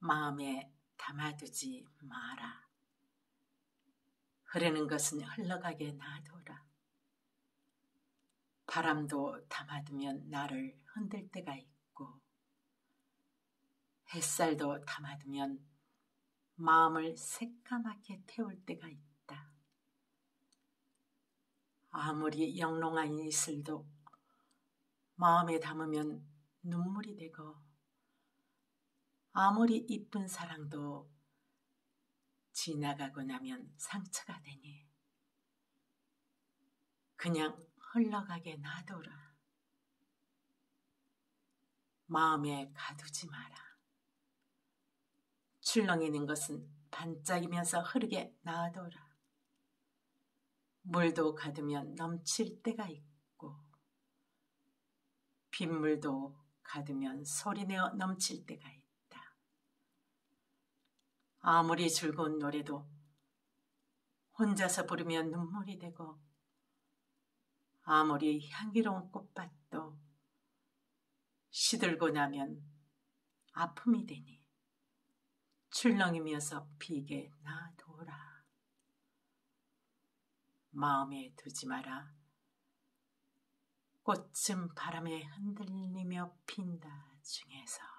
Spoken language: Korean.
마음에 담아두지 마라. 흐르는 것은 흘러가게 놔둬라. 바람도 담아두면 나를 흔들 때가 있고, 햇살도 담아두면 마음을 새까맣게 태울 때가 있다. 아무리 영롱한 이슬도 마음에 담으면 눈물이 되고, 아무리 이쁜 사랑도 지나가고 나면 상처가 되니 그냥 흘러가게 놔둬라. 마음에 가두지 마라. 출렁이는 것은 반짝이면서 흐르게 놔둬라. 물도 가두면 넘칠 때가 있고 빗물도 가두면 소리내어 넘칠 때가 있다. 아무리 즐거운 노래도 혼자서 부르면 눈물이 되고 아무리 향기로운 꽃밭도 시들고 나면 아픔이 되니 출렁이면서 피게 놔둬라. 마음에 두지 마라. 꽃은 바람에 흔들리며 핀다 중에서